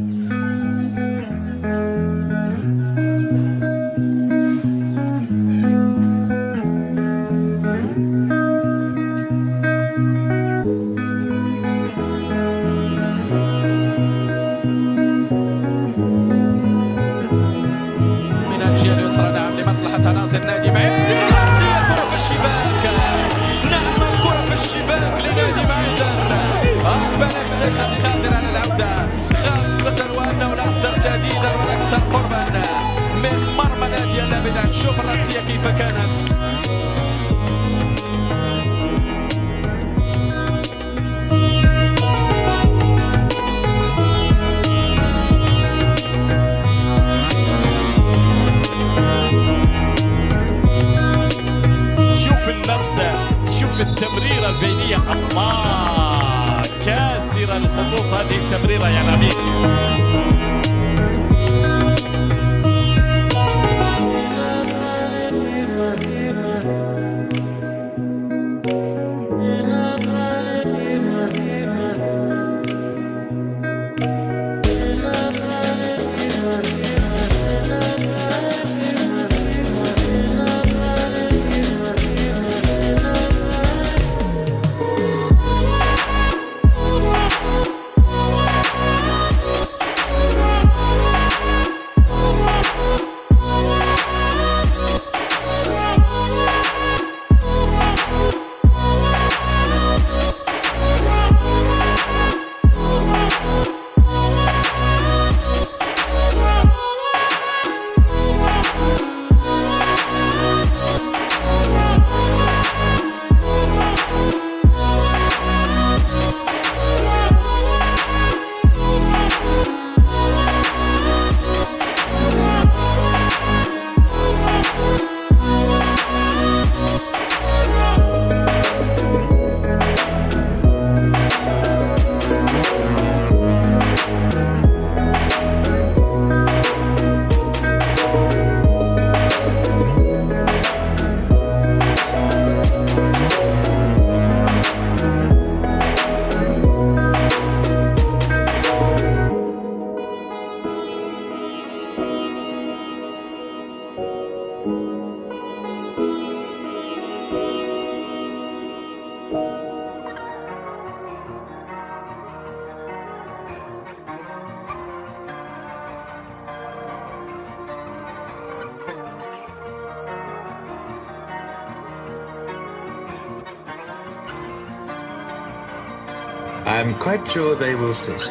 Mm-hmm. شوف الرأسية كيف كانت. شوف اللمسة شوف التمريرة البينية. الله كاسرة الخطوط هذه التمريرة يا نبيل. I'm quite sure they will cease.